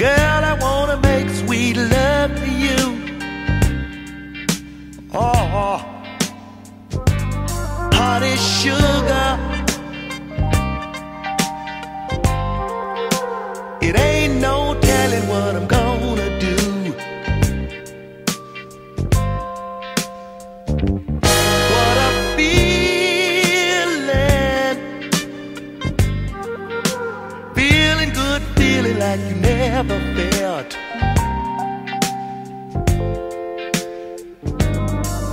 Girl, I wanna make sweet love to you. Oh, oh. hot as sugar. It ain't no like you never felt.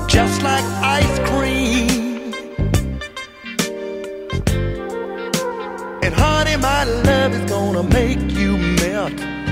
Just like ice cream. And honey, my love is gonna make you melt.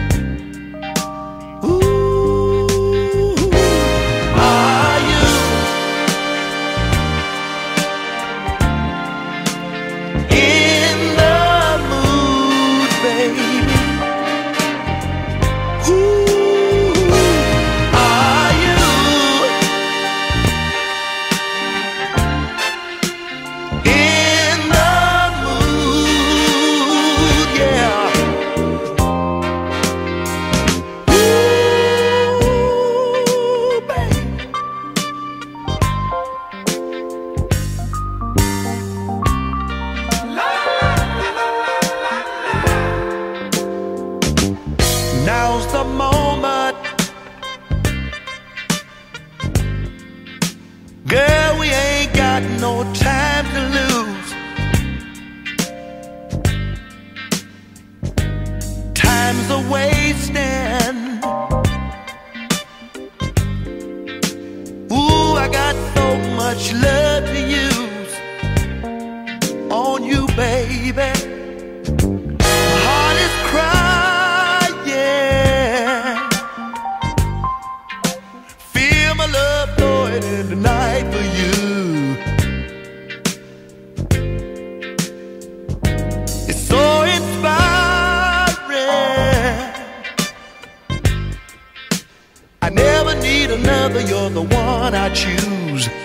Moment. Girl, we ain't got no time to lose. Time's a wasting. Ooh, I got so much love to use on you, baby. another, you're the one I choose.